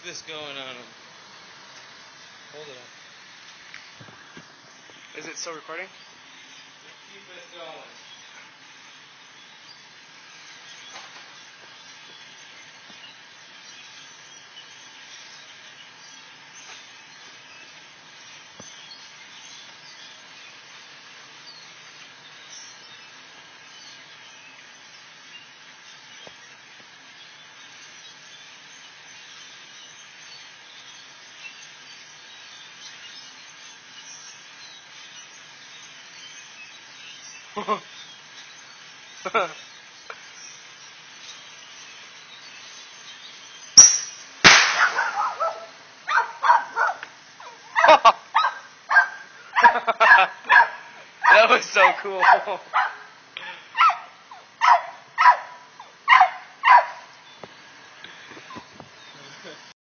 this going on him. Hold it up. Is it still recording? Keep it going. That was so cool.